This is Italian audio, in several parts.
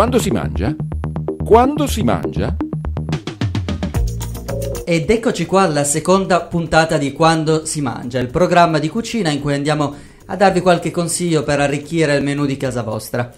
Quando si mangia? Quando si mangia? Ed eccoci qua alla seconda puntata di Quando si mangia, il programma di cucina in cui andiamo a darvi qualche consiglio per arricchire il menù di casa vostra.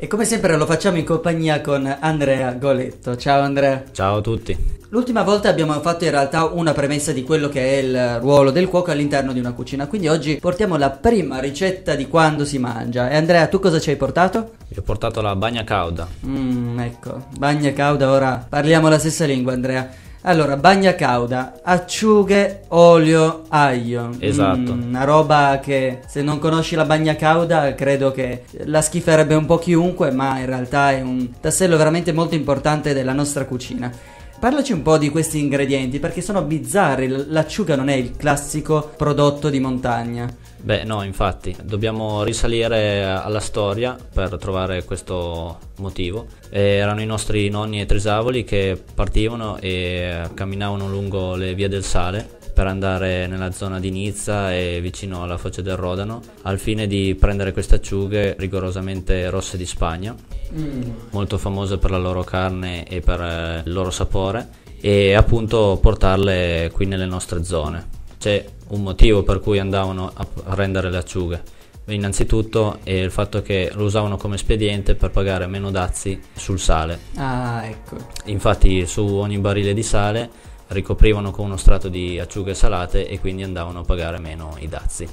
E come sempre lo facciamo in compagnia con Andrea Goletto. Ciao Andrea. Ciao a tutti. L'ultima volta abbiamo fatto in realtà una premessa di quello che è il ruolo del cuoco all'interno di una cucina, quindi oggi portiamo la prima ricetta di quando si mangia. E Andrea, tu cosa ci hai portato? Vi ho portato la bagna cauda. Mmm, ecco, bagna cauda, ora parliamo la stessa lingua Andrea. Allora, bagna cauda, acciughe, olio, aglio. Esatto. Mm, una roba che se non conosci la bagna cauda credo che la schiferebbe un po' chiunque, ma in realtà è un tassello veramente molto importante della nostra cucina. Parlaci un po' di questi ingredienti perché sono bizzarri, l'acciuga non è il classico prodotto di montagna. Beh no, infatti, dobbiamo risalire alla storia per trovare questo motivo. E erano i nostri nonni e trisavoli che partivano e camminavano lungo le vie del sale per andare nella zona di Nizza e vicino alla foce del Rodano al fine di prendere queste acciughe rigorosamente rosse di Spagna, mm. molto famose per la loro carne e per eh, il loro sapore e appunto portarle qui nelle nostre zone. C'è un motivo per cui andavano a prendere le acciughe. Innanzitutto è il fatto che lo usavano come espediente per pagare meno dazi sul sale. Ah, ecco. Infatti su ogni barile di sale ricoprivano con uno strato di acciughe salate e quindi andavano a pagare meno i dazi.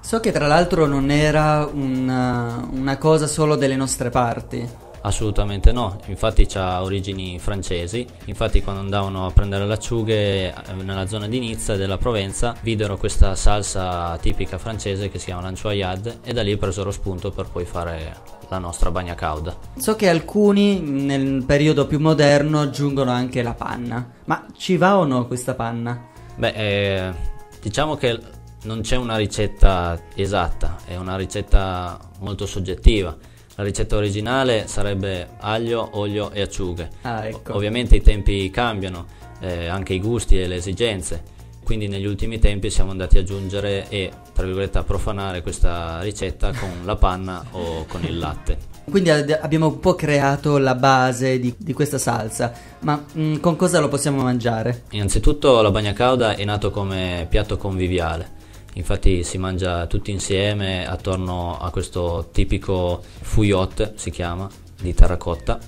So che tra l'altro non era una, una cosa solo delle nostre parti. Assolutamente no, infatti ha origini francesi, infatti quando andavano a prendere le acciughe eh, nella zona di Nizza e della Provenza videro questa salsa tipica francese che si chiama l'anchoyade e da lì presero spunto per poi fare la nostra bagna cauda. So che alcuni nel periodo più moderno aggiungono anche la panna, ma ci va o no questa panna? Beh, eh, diciamo che non c'è una ricetta esatta, è una ricetta molto soggettiva la ricetta originale sarebbe aglio, olio e acciughe. Ah, ecco. Ovviamente i tempi cambiano, eh, anche i gusti e le esigenze. Quindi negli ultimi tempi siamo andati ad aggiungere e, tra virgolette, a profanare questa ricetta con la panna o con il latte. Quindi ad- abbiamo un po' creato la base di, di questa salsa, ma mh, mm, con cosa lo possiamo mangiare? Innanzitutto la bagna cauda è nato come piatto conviviale infatti si mangia tutti insieme attorno a questo tipico fouillotte, si chiama, di terracotta.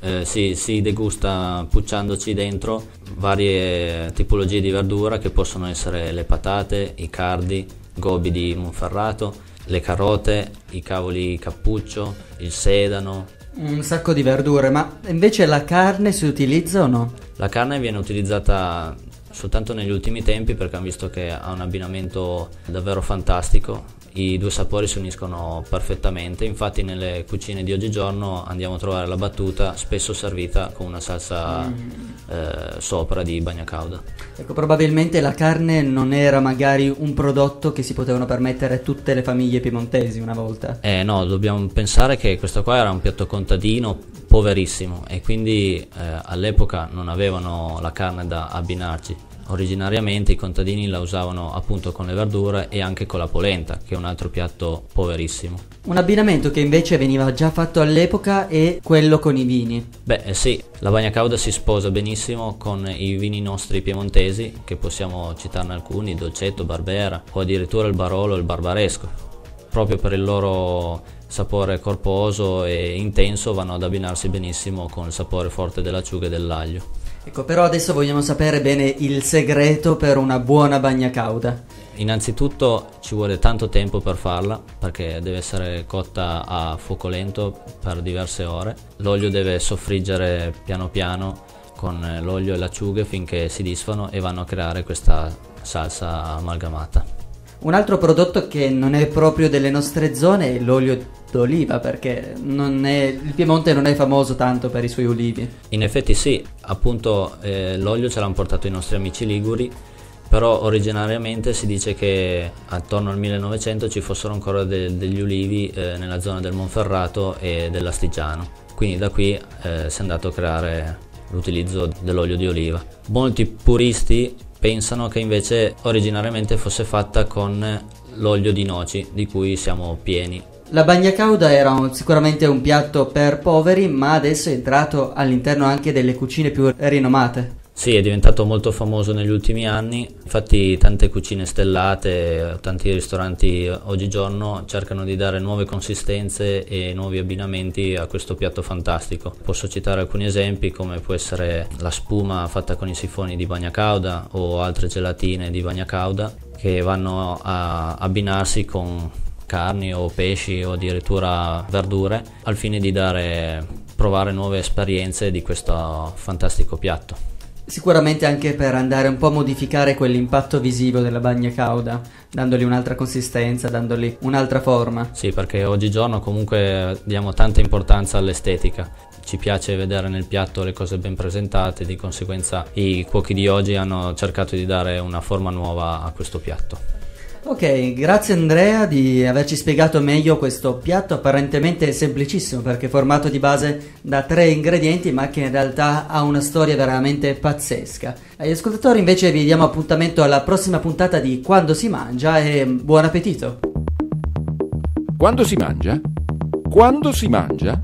Eh, si, si, degusta pucciandoci dentro varie tipologie di verdura che possono essere le patate, i cardi, gobi di Monferrato, le carote, i cavoli cappuccio, il sedano. Un sacco di verdure, ma invece la carne si utilizza o no? La carne viene utilizzata soltanto negli ultimi tempi perché hanno visto che ha un abbinamento davvero fantastico. I due sapori si uniscono perfettamente, infatti nelle cucine di oggigiorno andiamo a trovare la battuta spesso servita con una salsa mm. eh, sopra di bagna cauda. Ecco, probabilmente la carne non era magari un prodotto che si potevano permettere tutte le famiglie piemontesi una volta. Eh no, dobbiamo pensare che questo qua era un piatto contadino poverissimo e quindi eh, all'epoca non avevano la carne da abbinarci Originariamente i contadini la usavano appunto con le verdure e anche con la polenta, che è un altro piatto poverissimo. Un abbinamento che invece veniva già fatto all'epoca è quello con i vini. Beh eh sì, la bagna cauda si sposa benissimo con i vini nostri piemontesi, che possiamo citarne alcuni, Dolcetto, Barbera o addirittura il Barolo e il Barbaresco. Proprio per il loro sapore corposo e intenso vanno ad abbinarsi benissimo con il sapore forte dell'acciuga e dell'aglio. Ecco, però adesso vogliamo sapere bene il segreto per una buona bagna cauda. Innanzitutto ci vuole tanto tempo per farla perché deve essere cotta a fuoco lento per diverse ore. L'olio deve soffriggere piano piano con l'olio e l'acciughe finché si disfano e vanno a creare questa salsa amalgamata. Un altro prodotto che non è proprio delle nostre zone è l'olio d'oliva, perché è, il Piemonte non è famoso tanto per i suoi olivi. In effetti sì, appunto eh, l'olio ce l'hanno portato i nostri amici liguri, però originariamente si dice che attorno al 1900 ci fossero ancora de- degli ulivi eh, nella zona del Monferrato e dell'Astigiano, quindi da qui eh, si è andato a creare l'utilizzo dell'olio di oliva. Molti puristi pensano che invece originariamente fosse fatta con l'olio di noci di cui siamo pieni La bagna cauda era un, sicuramente un piatto per poveri, ma adesso è entrato all'interno anche delle cucine più rinomate. Sì, è diventato molto famoso negli ultimi anni, infatti tante cucine stellate, tanti ristoranti oggigiorno cercano di dare nuove consistenze e nuovi abbinamenti a questo piatto fantastico. Posso citare alcuni esempi come può essere la spuma fatta con i sifoni di bagna cauda o altre gelatine di bagna cauda che vanno a abbinarsi con carni o pesci o addirittura verdure al fine di dare provare nuove esperienze di questo fantastico piatto. Sicuramente anche per andare un po' a modificare quell'impatto visivo della bagna cauda, dandogli un'altra consistenza, dandogli un'altra forma. Sì, perché oggigiorno comunque diamo tanta importanza all'estetica. Ci piace vedere nel piatto le cose ben presentate, di conseguenza i cuochi di oggi hanno cercato di dare una forma nuova a questo piatto. Ok, grazie Andrea di averci spiegato meglio questo piatto apparentemente semplicissimo perché formato di base da tre ingredienti ma che in realtà ha una storia veramente pazzesca. Agli ascoltatori invece vi diamo appuntamento alla prossima puntata di Quando si mangia e buon appetito! Quando si mangia? Quando si mangia?